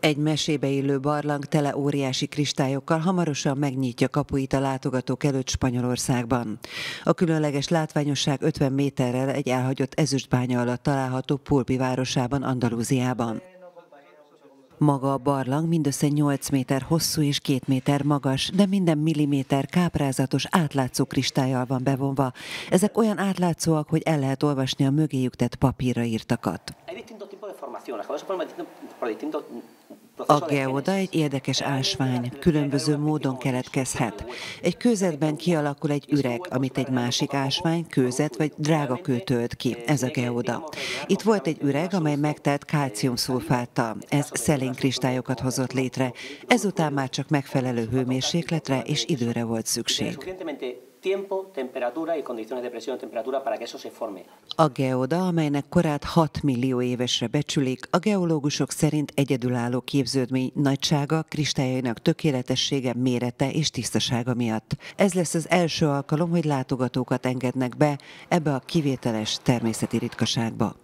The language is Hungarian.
Egy mesébe illő barlang tele óriási kristályokkal hamarosan megnyitja kapuit a látogatók előtt Spanyolországban. A különleges látványosság 50 méterrel egy elhagyott ezüstbánya alatt található Pulpi városában, Andalúziában. Maga a barlang mindössze 8 méter hosszú és 2 méter magas, de minden milliméter káprázatos, átlátszó kristályjal van bevonva. Ezek olyan átlátszóak, hogy el lehet olvasni a mögéjük tett papírra írtakat. A geoda egy érdekes ásvány, különböző módon keletkezhet. Egy kőzetben kialakul egy üreg, amit egy másik ásvány, kőzet vagy drága kő tölt ki. Ez a geoda. Itt volt egy üreg, amely megtelt kálciumszulfáttal. Ez szelén kristályokat hozott létre. Ezután már csak megfelelő hőmérsékletre és időre volt szükség tiempo, temperatura y condiciones de presión y temperatura para que eso se forme. A geoda, amelynek korát 6 millió évesre becsülik, a geológusok szerint egyedülálló képződmény nagysága, kristályainak tökéletessége, mérete és tisztasága miatt. Ez lesz az első alkalom, hogy látogatókat engednek be ebbe a kivételes természeti ritkaságba.